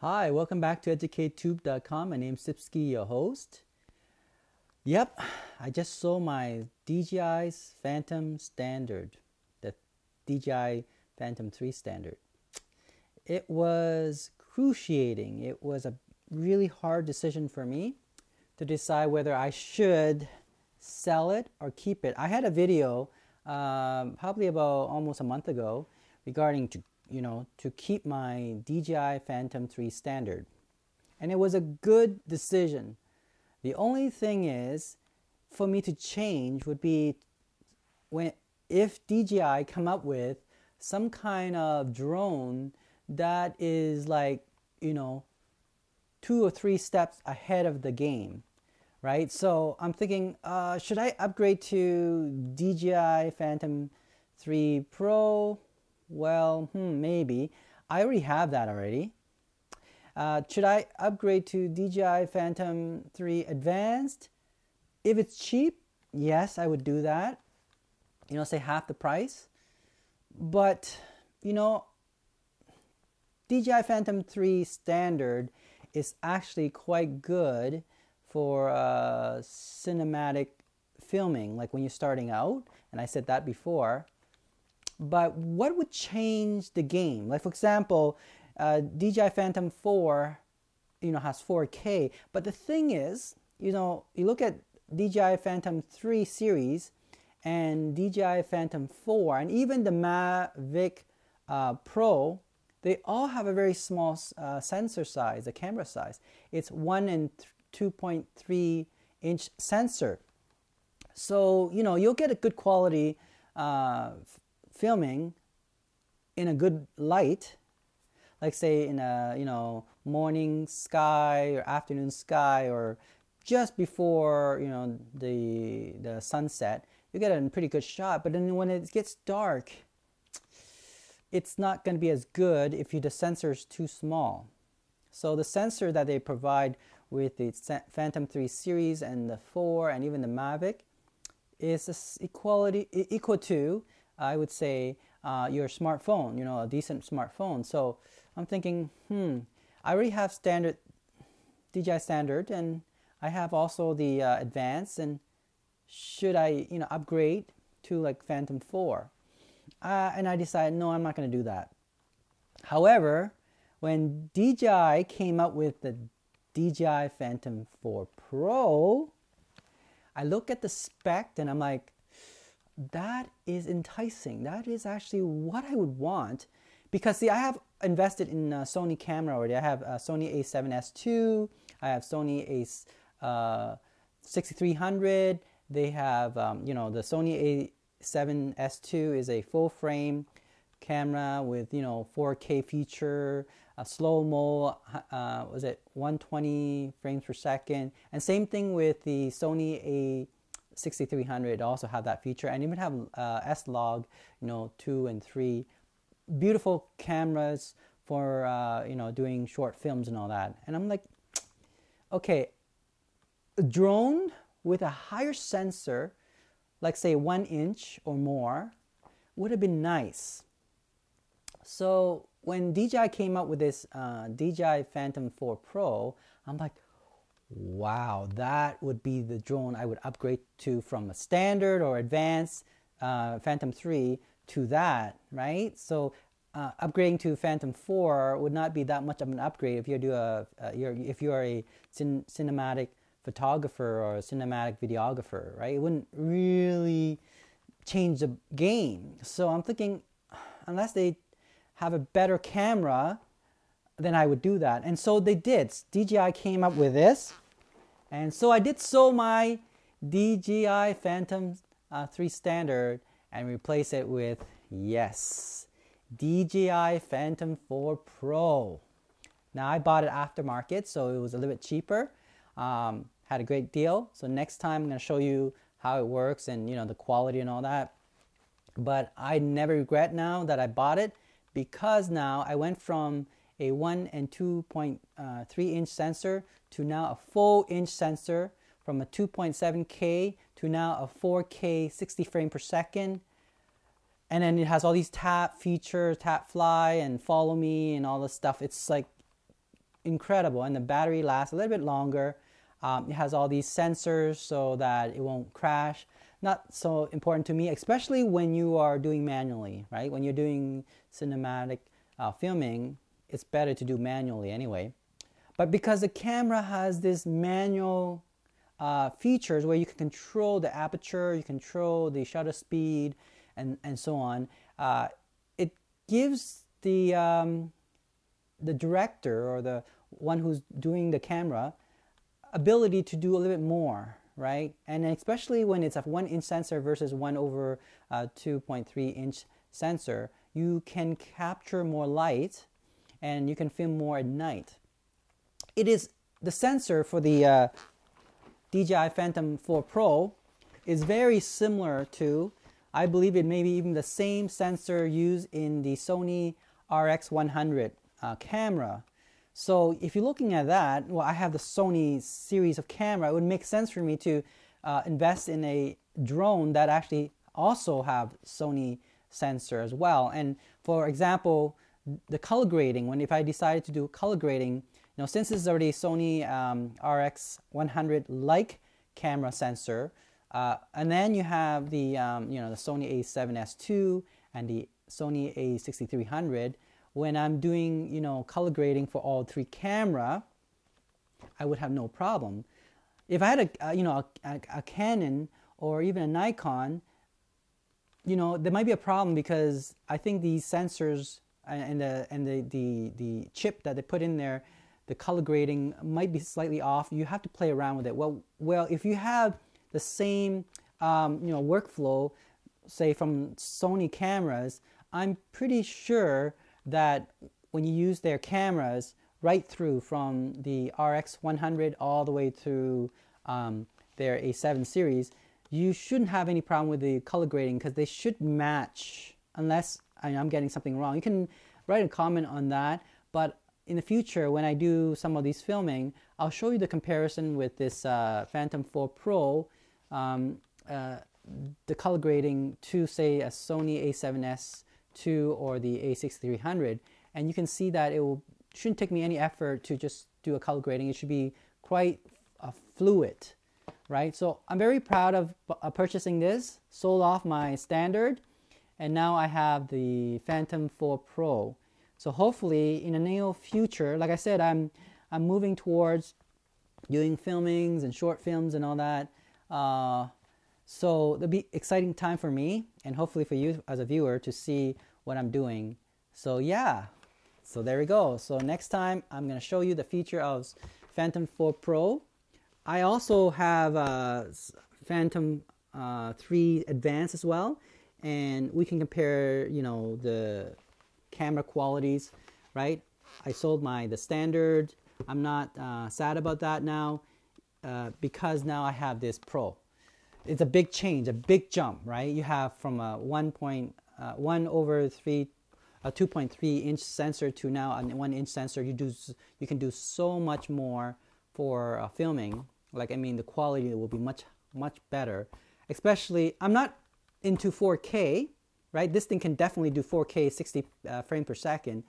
Hi, welcome back to EducateTube.com. My name's Sipski, your host. Yep, I just saw my DJI's Phantom Standard, the DJI Phantom 3 Standard. It was cruciating. It was a really hard decision for me to decide whether I should sell it or keep it. I had a video um, probably about almost a month ago regarding to you know to keep my DJI Phantom 3 standard, and it was a good decision. The only thing is, for me to change would be when if DJI come up with some kind of drone that is like you know two or three steps ahead of the game right? So I'm thinking, uh, should I upgrade to DJI Phantom 3 Pro? Well, hmm, maybe. I already have that already. Uh, should I upgrade to DJI Phantom 3 Advanced? If it's cheap, yes, I would do that. You know, say half the price. But, you know, DJI Phantom 3 Standard is actually quite good for uh, cinematic filming, like when you're starting out, and I said that before. But what would change the game? Like for example, uh, DJI Phantom 4, you know, has 4K. But the thing is, you know, you look at DJI Phantom 3 series and DJI Phantom 4, and even the Mavic uh, Pro, they all have a very small uh, sensor size, the camera size. It's one and 2.3 inch sensor. So, you know, you'll get a good quality uh, filming in a good light, like say in a, you know, morning sky or afternoon sky or just before, you know, the, the sunset. You get a pretty good shot, but then when it gets dark, it's not going to be as good if you, the sensor is too small. So the sensor that they provide with the Phantom 3 series and the 4 and even the Mavic is equality equal to I would say uh, your smartphone, you know, a decent smartphone. So I'm thinking, hmm, I already have standard DJI standard, and I have also the uh, advanced. And should I, you know, upgrade to like Phantom 4? Uh, and I decided, no, I'm not going to do that. However, when DJI came up with the DJI Phantom 4 Pro, I look at the spec and I'm like, that is enticing. That is actually what I would want because see, I have invested in a Sony camera already. I have a Sony A7S II. I have Sony A uh, 6300. They have, um, you know, the Sony A7S II is a full frame camera with, you know, 4K feature a slow mo uh, was it 120 frames per second and same thing with the sony a6300 also have that feature. And even have uh, s-log you know 2 and 3 beautiful cameras for uh, you know doing short films and all that. And i'm like okay a drone with a higher sensor like say one inch or more would have been nice. So when DJI came up with this uh, DJI Phantom 4 Pro, I'm like, wow, that would be the drone I would upgrade to from a standard or advanced uh, Phantom 3 to that, right? So uh, upgrading to Phantom 4 would not be that much of an upgrade if you do a, uh, you're, if you are a cin- cinematic photographer or a cinematic videographer, right? It wouldn't really change the game. So I'm thinking, unless they have a better camera, then I would do that. And so they did. DJI came up with this. And so I did sold my DJI Phantom uh, 3 Standard and replace it with, yes, DJI Phantom 4 Pro. Now I bought it aftermarket, so it was a little bit cheaper. Um, had a great deal. So next time I'm to show you how it works and you know the quality and all that. But I never regret now that I bought it because now I went from a 1 and 2.3 uh, inch sensor to now a full inch sensor from a 2.7K to now a 4K 60 frame per second. And then it has all these tap features, tap fly and follow me and all this stuff. It's like incredible, and the battery lasts a little bit longer. Um, it has all these sensors so that it won't crash. Not so important to me, especially when you are doing manually, right? When you're doing cinematic uh, filming, it's better to do manually anyway. But because the camera has this manual uh, features where you can control the aperture, you control the shutter speed, and, and so on, uh, it gives the, um, the director or the one who's doing the camera ability to do a little bit more, right? And especially when it's a one inch sensor versus one over uh, 2.3 inch sensor, you can capture more light and you can film more at night. It is the sensor for the uh, DJI Phantom 4 Pro is very similar to, I believe it may be even the same sensor used in the Sony RX100 uh, camera. So if you're looking at that, well, I have the Sony series of camera. It would make sense for me to uh, invest in a drone that actually also have Sony sensor as well. And for example, the color grading. When if I decided to do color grading, you know, since this is already Sony um, RX 100 like camera sensor, uh, and then you have the um, you know the Sony A7S II and the Sony A6300 when I'm doing, you know, color grading for all three camera, I would have no problem. If I had a, a you know, a, a, a, Canon or even a Nikon, you know, there might be a problem because I think these sensors and the and the, the, the chip that they put in there, the color grading might be slightly off. You have to play around with it. Well, well, if you have the same, um, you know, workflow, say from Sony cameras, I'm pretty sure that when you use their cameras right through from the RX 100 all the way to um, their A7 series, you shouldn't have any problem with the color grading because they should match unless I am getting something wrong. You can write a comment on that, but in the future when I do some of these filming, I'll show you the comparison with this uh, Phantom 4 Pro, um, uh, the color grading to say a Sony A7S 2 or the A6300 and you can see that it will, shouldn't take me any effort to just do a color grading. It should be quite uh, fluid, right? So I'm very proud of uh, purchasing this, sold off my standard, and now I have the Phantom 4 Pro. So hopefully in the near future, like I said, I'm, I'm moving towards doing filmings and short films and all that. Uh, so it'll be exciting time for me and hopefully for you as a viewer to see what I'm doing. So yeah, so there we go. So next time I'm to show you the feature of Phantom 4 Pro. I also have uh, Phantom uh, 3 Advanced as well. And we can compare, you know, the camera qualities, right? I sold my the standard. I'm not uh, sad about that now uh, because now I have this Pro it's a big change, a big jump, right? You have from a 1.1 uh, over 3, a 2.3 inch sensor to now a 1 inch sensor. You do you can do so much more for uh, filming. Like I mean, the quality will be much much better. Especially, I'm not into 4K, right? This thing can definitely do 4K 60 uh, frame per second,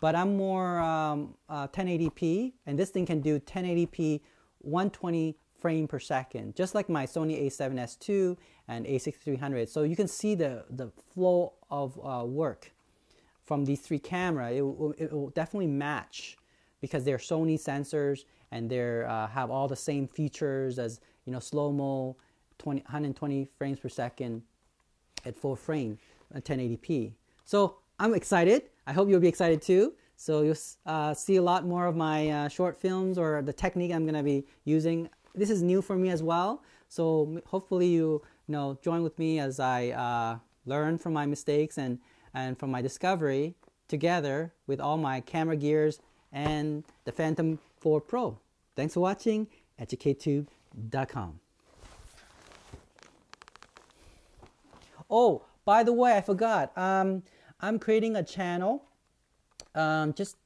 but I'm more um, uh, 1080p, and this thing can do 1080p 120 frame per second, just like my Sony a7S II and a6300. So you can see the, the flow of uh, work from these three cameras. It, will, it will definitely match because they're Sony sensors and they uh, have all the same features as you know slow-mo, 20, 120 frames per second at full frame at 1080p. So I'm excited. I hope you'll be excited too. So you'll uh, see a lot more of my uh, short films or the technique I'm going to be using this is new for me as well. So hopefully you, you know join with me as I uh, learn from my mistakes and and from my discovery together with all my camera gears and the Phantom 4 Pro. Thanks for watching. EducateTube.com. Oh, by the way, I forgot. Um, I'm creating a channel. Um, just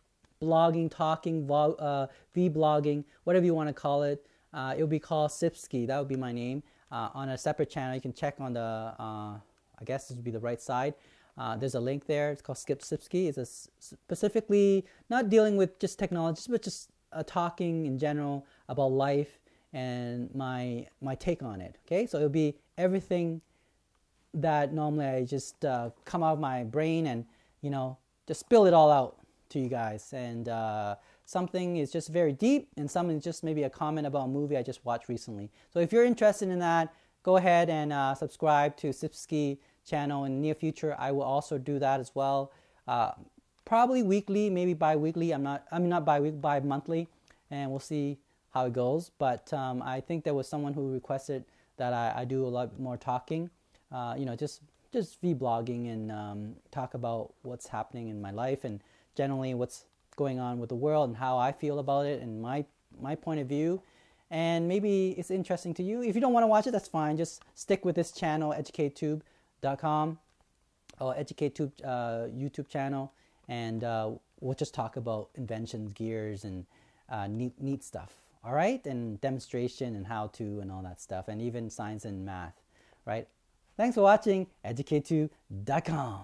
blogging, talking, vlog, uh, vlogging, whatever you want to call it. Uh, it will be called Sipski. That would be my name. Uh, on a separate channel, you can check on the, uh, I guess this would be the right side. Uh, there's a link there. It's called Skip Sipski. It's a specifically not dealing with just technology, but just uh, talking in general about life and my my take on it. Okay, so it'll be everything that normally I just uh, come out of my brain and you know just spill it all out to you guys. And uh, something is just very deep, and something is just maybe a comment about a movie I just watched recently. So if you're interested in that, go ahead and uh, subscribe to Sipski channel in the near future. I will also do that as well. Uh, probably weekly, maybe bi-weekly. I'm not. I'm not bi-week, bi-monthly, and we'll see how it goes. But um, I think there was someone who requested that I, I do a lot more talking. Uh, you know, just just vlogging and um, talk about what's happening in my life and generally what's going on with the world and how I feel about it and my my point of view. And maybe it's interesting to you. If you don't want to watch it, that's fine. Just stick with this channel, educatetube.com or educatetube uh, YouTube channel, and uh, we'll just talk about inventions, gears, and uh, neat neat stuff. All right, and demonstration and how to and all that stuff, and even science and math. Right. Thanks for watching. EducateTube.com.